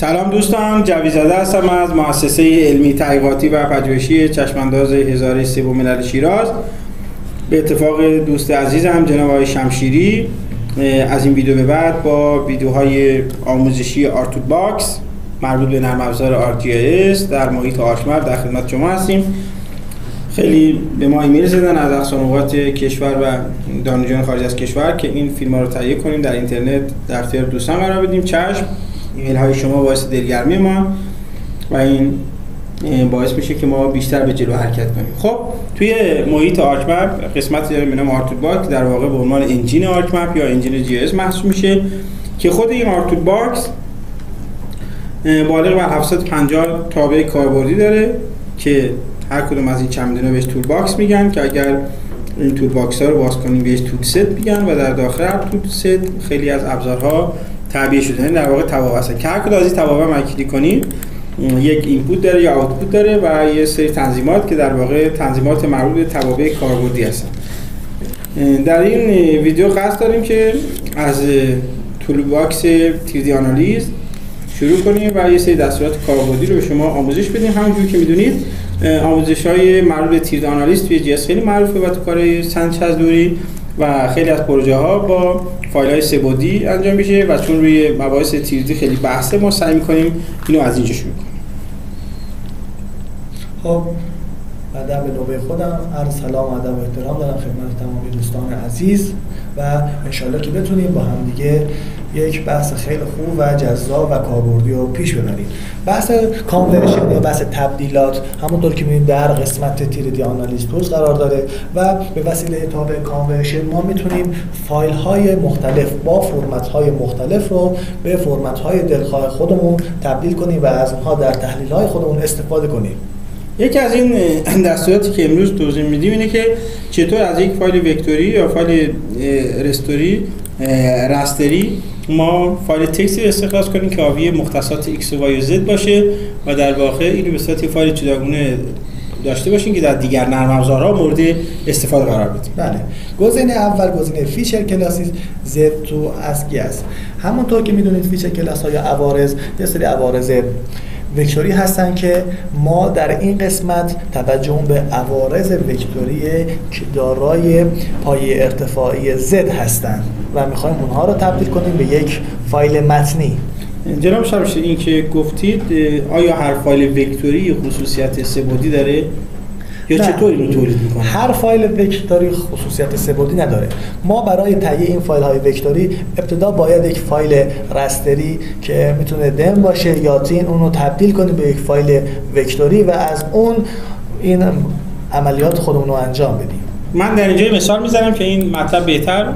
سلام دوستان جویزاده هستم از مؤسسه علمی تحقیقاتی و پژوهشی چشمانداز هزاره سوم ملل شیراز. به اتفاق دوست عزیزم جناب آقای شمشیری از این ویدیو به بعد با ویدیوهای آموزشی ArcToolbox مربوط به نرم افزار ArcGIS در محیط ArcMap در خدمت شما هستیم. خیلی به ما ایمیل زدن از اقصا کشور و دانشجویان خارج از کشور که این فیلم ها رو تهیه کنیم در اینترنت در اختیار دوستان قرار بدیم. چشم. ایمیل های شما باعث دلگرمی ما و این باعث میشه که ما بیشتر به جلو حرکت کنیم. خب توی محیط ArcMap قسمتی داریم به ArcToolbox در واقع به عنوان engine ArcMap یا engine GIS محسوب میشه که خود این ArcToolbox بالغ بر 750 تابع کاربردی داره که هر کدوم از این چمدونا بهش toolbox میگن که اگر این toolbox ها رو باز کنیم بهش toolset میگن و در داخل هر toolset خیلی از ابزارها تعبیه شده. یعنی در واقع توابع هست که هر کدوم از این توابع کلیک کنیم یک input داره یا output داره و یه سری تنظیمات که در واقع تنظیمات مربوط به توابع کاربردی هستن. در این ویدیو قصد داریم که از toolbox 3D Analyst شروع کنیم و یه سری دستورات کاربردی رو به شما آموزش بدیم. همونجور که می‌دونید آموزش های مربوط به تیرد آنالیست توی جی خیلی معروفه و تو کار از دوری و خیلی از پروژه ها با فایل های سبودی انجام میشه و چون روی مباحث تیردی خیلی بحثه ما سعی می‌کنیم اینو از اینجا شروع کنیم. خب بعد به نوبه خودم عرض سلام و ادب و احترام دارم خدمت تمام دوستان عزیز و انشالله که بتونیم با هم دیگه یک بحث خیلی خوب و جذاب و کاربردی رو پیش ببریم بحث conversion یا بحث تبدیلات همونطور که می‌بینیم در قسمت 3D Analyst قرار داره و به وسیله تابع conversion ما می‌تونیم فایل های مختلف با فرمت های مختلف رو به فرمت های دلخواه خودمون تبدیل کنیم و از اونها در تحلیل های خودمون استفاده کنیم. یکی از این دستوراتی که امروز توضیح میدیم اینه که چطور از یک فایل وکتوری یا فایل رستوری raster ی ما فایل تکسی استخراج کنیم که حاوی مختصات x و y و z باشه و در واقع اینو به صورت فایل جداگونه داشته باشیم که در دیگر نرم افزارها مورد استفاده قرار بدیم. بله. گزینه اول گزینه Feature Class Z to ASCII است. همونطور که می‌دونید feature class های عوارض یه سری عوارض vector ی هستن که ما در این قسمت توجه به عوارض vector ی که دارای پایه ارتفاعی Z هستند و می‌خوایم اونها رو تبدیل کنیم به یک فایل متنی. جناب شمشیر این که گفتید آیا هر فایل وکتوری خصوصیت سبودی داره؟ یا چطور اینو تولید می‌کنه هر فایل وکتوری خصوصیت سبودی نداره. ما برای تهیه این فایل های وکتوری ابتدا باید یک فایل رستری که می‌تونه دم باشه یا تین اون رو تبدیل کنیم به یک فایل وکتوری و از اون این عملیات خودمون رو انجام بدیم. من در اینجا مثال می‌زنم که این مطلب بهتر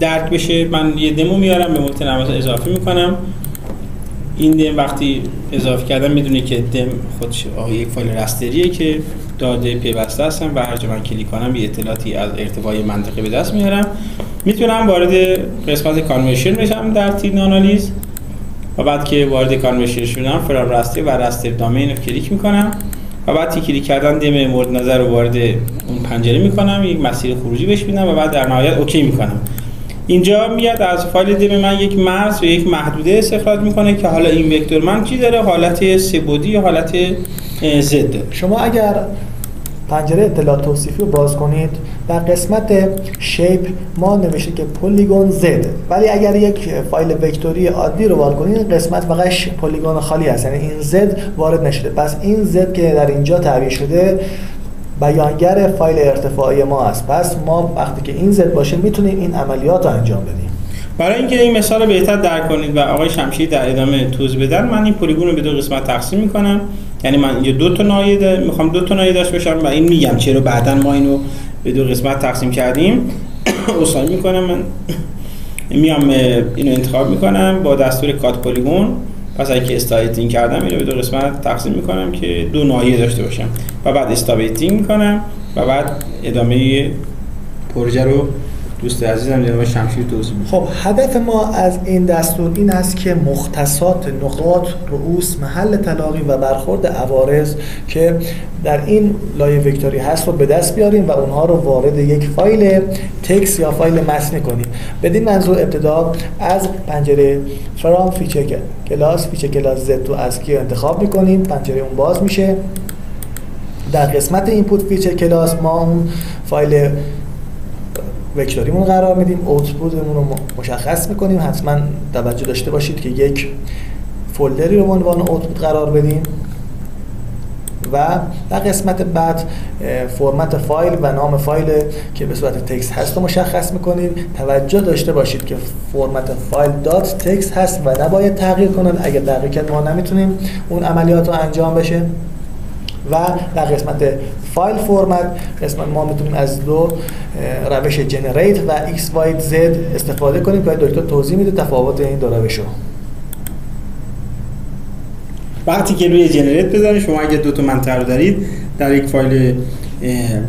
درک بشه. من یه دمو میارم به نماز اضافه می‌کنم. این دم وقتی اضافه کردم می‌دونه که دم خودش یک فایل رستریه که داده پیوسته هستم و هر جا من کلیک کنم یه اطلاعاتی از ارتفاع منطقه به دست میارم. می‌تونم وارد قسمت کانورشن بشم در تین آنالیز و بعد که وارد conversion شدم from raster ی و raster domain رو کلیک می‌کنم و بعد کلیک کردن DEM مورد نظر رو وارد اون پنجره می‌کنم یک مسیر خروجی بهش میدم و بعد در نهایت OK می‌کنم. اینجا میاد از فایل DEM من یک مرز و یک محدوده استخراج می‌کنه که حالا این vector من چی داره؟ حالت سه‌بعدی یا حالت Z شما اگر پنجره اطلاعات توصیفی رو باز کنید در قسمت shape ما نوشته که polygon Z. ولی اگر یک فایل vector ی عادی رو وارد کنید قسمت فقط polygon خالی هست یعنی این Z وارد نشده. پس این Z که در اینجا تعبیر شده بیانگر فایل ارتفاعی ما است. پس ما وقتی که این Z باشه می‌تونیم این عملیات رو انجام بدیم. برای اینکه این مثال رو بهتر درک کنید و آقای شمشیر در ادامه توضیح بدن من این polygon رو به دو قسمت تقسیم می‌کنم. یعنی من اینجا دو تا ناحیه می‌خوام دو تا ناحیه داشته باشم و این میگم چرا بعدا ما اینو به دو قسمت تقسیم کردیم. اصلاحی می‌کنم من. میام اینو انتخاب می‌کنم با دستور cut polygon پس اگه start editing کردم اینو به دو قسمت تقسیم می‌کنم که دو ناحیه داشته باشم. و بعد stop editing می‌کنم و بعد ادامه پروژه رو دوست عزیزم جناب شمشیر توضیح خب هدف ما از این دستور این است که مختصات نقاط رؤوس محل تلاقی و برخورد عوارض که در این لایه vector ی هست رو به دست بیاریم و اونها رو وارد یک فایل تکس یا فایل متنی کنیم. بدین منظور ابتدا از پنجره from feature class Feature Class Z to ASCII انتخاب می‌کنیم؟ پنجره اون باز میشه. در قسمت input feature class ما اون فایل vector یمون قرار میدیم output مون رو مشخص می‌کنیم. حتما توجه داشته باشید که یک folder ی رو به عنوان output قرار بدیم و در قسمت بعد فرمت فایل و نام فایل که به صورت text هست رو مشخص می‌کنید توجه داشته باشید که فرمت فایل dot text هست و نباید تغییر کنند اگر تغییر ما نمی‌تونیم اون عملیات رو انجام بشه. و در قسمت file format قسمت ما می‌تونیم از دو روش generate و x y z استفاده کنیم که دکتر توضیح میده تفاوت این دو روش رو وقتی که روی جنریت بزنید شما اگه دو تا منطقه دارید در یک فایل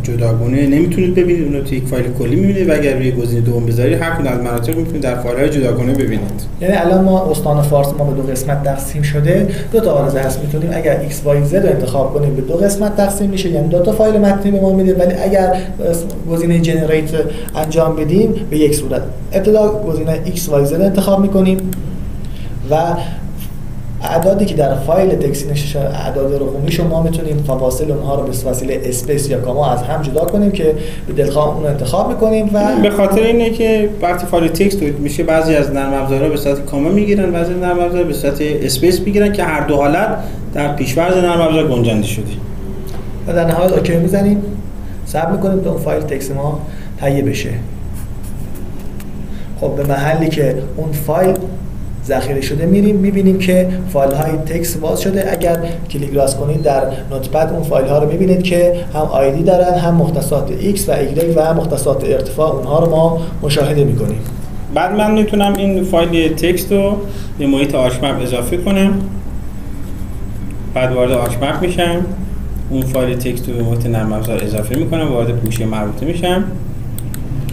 جداگانه. نمی‌تونید ببینید اون رو تو یک فایل کلی می‌بینید و اگر روی گزینه دوم بذارید هر کدوم از مناطق می‌تونید در فایل های جداگانه ببینید. یعنی الان ما استان فارس ما به دو قسمت تقسیم شده. دو تا آرزه هست. می‌تونیم اگر x y z رو انتخاب کنیم به دو قسمت تقسیم میشه. یعنی دو تا فایل متنی به ما میده ولی اگر گزینه generate انجام بدیم به یک صورت. ابتدا گزینه x y z انتخاب می‌کنیم و اعدادی که در فایل تکسی نشسته اعداد رقمی شما می‌تونیم فواصل اونها رو به وسیله space یا comma از هم جدا کنیم که به دلخواه اون انتخاب می‌کنیم و به خاطر اینه که وقتی فایل text میشه بعضی از نرم افزارها به صورت comma می‌گیرن بعضی نرم افزار به صورت space می‌گیرن که هر دو حالت در پیش‌فرض نرم افزار گنجانده شده. و در نهایت OK می‌زنیم. صبر می‌کنیم تا اون فایل text ما تهیه بشه. خب به محلی که اون فایل ذخیره شده میریم. می‌بینیم که فایل های تکس باز شده. اگر کلیک راست کنید در Notepad اون فایل ها رو می‌بینید که هم ID دارن هم مختصات X و Y و مختصات ارتفاع. اونها رو ما مشاهده می‌کنیم. بعد من می‌تونم این فایل text رو به محیط ArcMap اضافه کنم. بعد وارد ArcMap میشم. اون فایل text رو به محیط نرم افزار اضافه می‌کنم. وارد پوشه مربوطه میشم.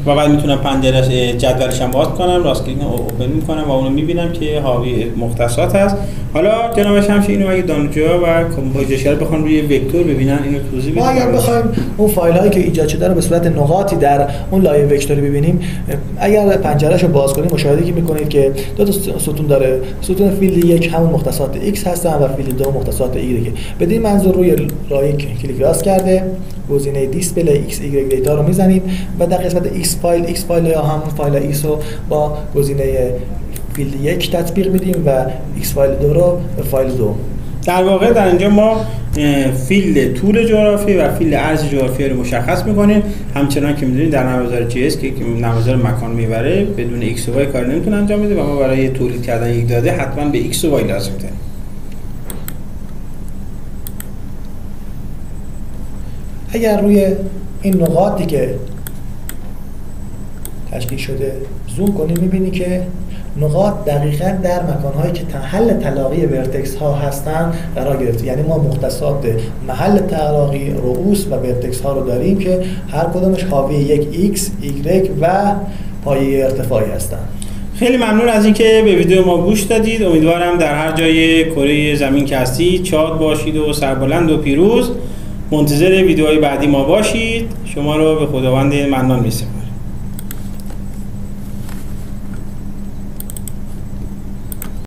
و بعد می‌تونم پنجره جدولش هم باز کنم راست کلیک open می‌کنم و اونو می‌بینم که حاوی مختصات هست. حالا جناب شمشی اینو اگه دانشجوها و کمپوزیشن بخوان روی vector ببینن اینو توضیح بدید. ما اگر بخوایم اون فایل هایی که ایجاد شده رو به صورت نقاطی در اون لایه vector ی ببینیم اگر پنجرهشو باز کنیم مشاهده می‌کنید که دو تا ستون داره. ستون فیلد یک همون مختصات x هستن و فیلد دو مختصات y بدین منظور روی لایه کلیک راست کرده. گزینه display x y data رو می‌زنیم و در قسمت x فایل x فایل یا همون فایل x رو با گزینه فیلد یک تطبیق میدیم و x فایل دو رو به فایل دو. در واقع در اینجا ما فیلد طول جغرافی و فیلد عرض جغرافی رو مشخص می‌کنیم. همچنان که می‌دونید در نرم افزار GIS که نرم افزار مکان محوره بدون x و y کار نمی‌تونه انجام بده و ما برای تولید کردن یک داده حتما به x و y لازم داریم اگر روی این نقاطی که تشکیل شده. زوم کنیم می‌بینی که نقاط دقیقا در مکانهایی که محل تلاقی vertex ها هستن قرار گرفته. یعنی ما مختصات محل تلاقی رؤوس و vertex ها رو داریم که هر کدومش حاوی یک x, y و پایه ارتفاعی هستن. خیلی ممنون از اینکه به ویدیو ما گوش دادید. امیدوارم در هر جای کره زمین که هستید شاد باشید و سربلند و پیروز. منتظر ویدیوهای بعدی ما باشید. شما رو به خداوند منان میسپارم.